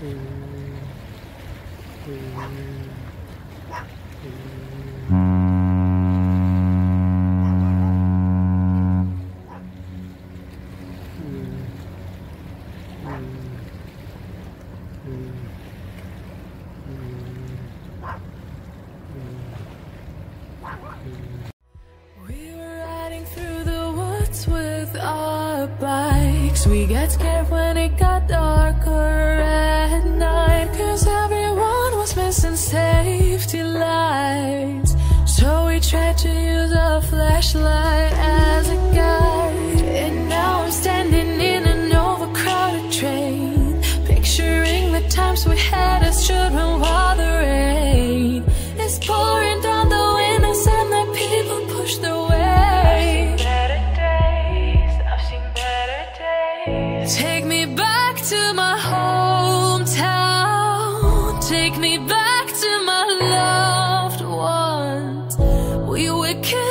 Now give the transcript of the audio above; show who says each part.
Speaker 1: We were riding through the woods with our bikes. We got scared when it got tried to use a flashlight as a guide. And now I'm standing in an overcrowded train Picturing the times we had as children while the rain Is pouring down the windows and the people push their way. I've seen better days, I've seen better days. Take me back to my hometown. Take me back to my we're